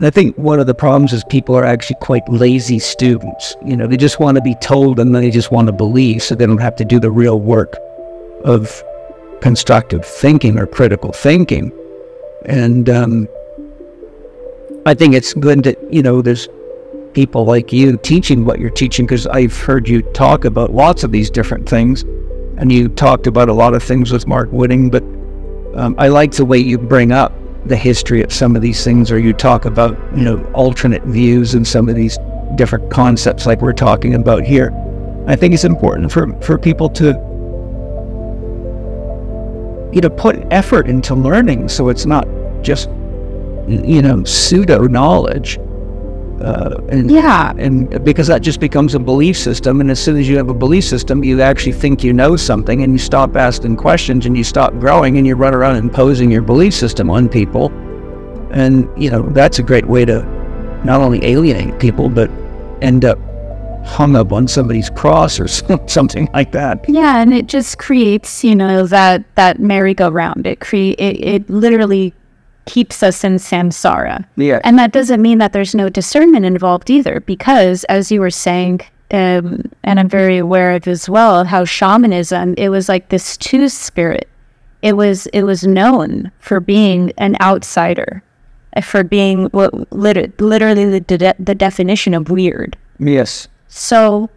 I think one of the problems is people are actually quite lazy students. You know, they just want to be told and then they just want to believe so they don't have to do the real work of constructive thinking or critical thinking. And um, I think it's good that, you know, there's people like you teaching what you're teaching because I've heard you talk about lots of these different things. And you talked about a lot of things with Mark Whitting, but um, I like the way you bring up the history of some of these things, or you talk about, you know, alternate views and some of these different concepts like we're talking about here. I think it's important for, for people to, you know, put effort into learning so it's not just, you know, pseudo knowledge. Uh, and Yeah. and because that just becomes a belief system and as soon as you have a belief system you actually think you know something and you stop asking questions and you stop growing and you run around imposing your belief system on people and you know that's a great way to not only alienate people but end up hung up on somebody's cross or something like that Yeah, and it just creates, you know, that that merry-go-round. It create it, it literally keeps us in samsara. yeah And that doesn't mean that there's no discernment involved either, because as you were saying, um, and I'm very aware of as well, how shamanism it was like this two spirit. It was it was known for being an outsider, for being what lit- literally the de- the definition of weird. yes So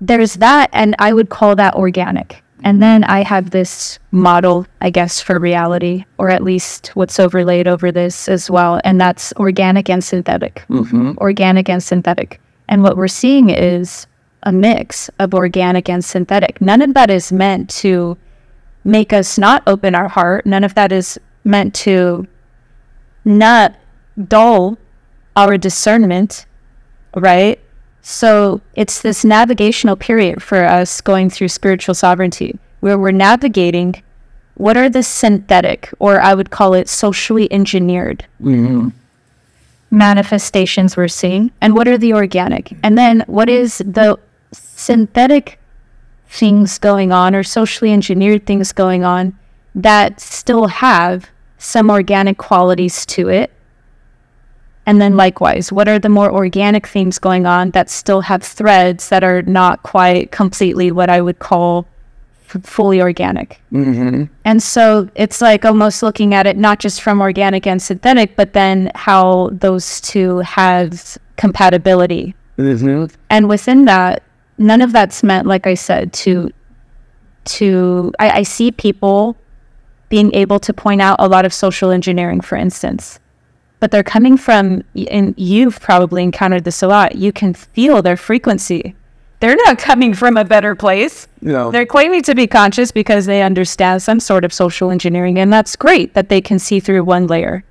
there's that, and I would call that organic. And then I have this model, I guess, for reality, or at least what's overlaid over this as well. And that's organic and synthetic. Mm-hmm. Organic and synthetic. And what we're seeing is a mix of organic and synthetic. None of that is meant to make us not open our heart. None of that is meant to not dull our discernment, right? So it's this navigational period for us going through spiritual sovereignty where we're navigating what are the synthetic, or I would call it socially engineered mm-hmm. manifestations we're seeing, and what are the organic? And then what is the synthetic things going on or socially engineered things going on that still have some organic qualities to it? And then likewise, what are the more organic themes going on that still have threads that are not quite completely what I would call f- fully organic? Mm-hmm. And so it's like almost looking at it not just from organic and synthetic, but then how those two have compatibility. Mm-hmm. And within that, none of that's meant, like I said, to to I, I see people being able to point out a lot of social engineering, for instance. But they're coming from and you've probably encountered this a lot. You can feel their frequency. They're not coming from a better place. No. They're claiming to be conscious because they understand some sort of social engineering, and that's great that they can see through one layer.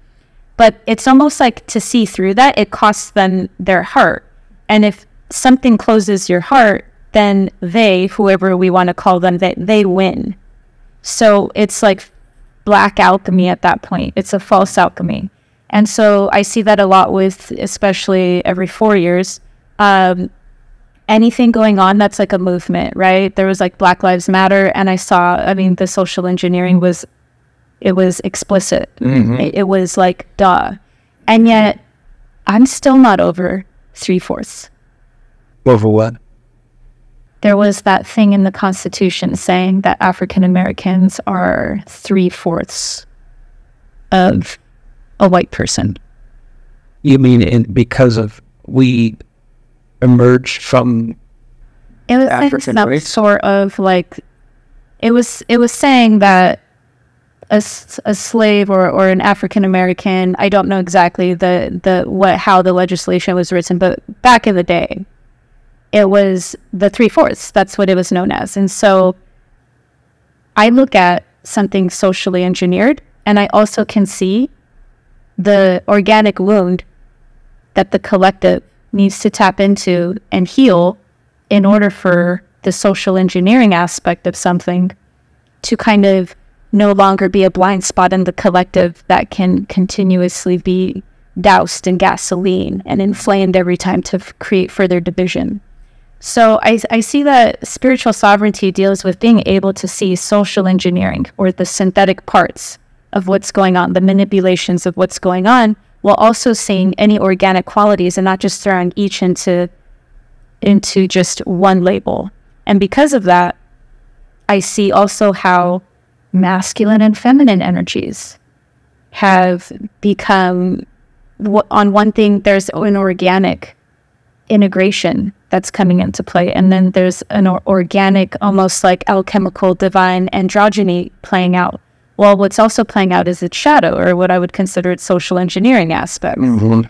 But it's almost like to see through that, it costs them their heart. And if something closes your heart, then they, whoever we want to call them, they, they win. So it's like black alchemy at that point. It's a false alchemy. And so I see that a lot with, especially every four years, um, anything going on that's like a movement, right? There was like Black Lives Matter, and I saw, I mean, the social engineering was, it was explicit. It, it was like, duh. And yet, I'm still not over three fourths. over what There was that thing in the Constitution saying that African Americans are three fourths of a white person. you mean in, because of we emerged from It was African some race? sort of like it was it was saying that a, a slave or, or an African American I don't know exactly the the what how the legislation was written but back in the day it was the three fourths that's what it was known as and so I look at something socially engineered and I also can see the organic wound that the collective needs to tap into and heal in order for the social engineering aspect of something to kind of no longer be a blind spot in the collective that can continuously be doused in gasoline and inflamed every time to f- create further division. So I, I see that spiritual sovereignty deals with being able to see social engineering or the synthetic parts of what's going on, the manipulations of what's going on, while also seeing any organic qualities and not just throwing each into into just one label. And because of that, I see also how masculine and feminine energies have become on one thing there's an organic integration that's coming into play and then there's an organic almost like alchemical divine androgyny playing out well what's also playing out is its shadow or what i would consider its social engineering aspect mm-hmm.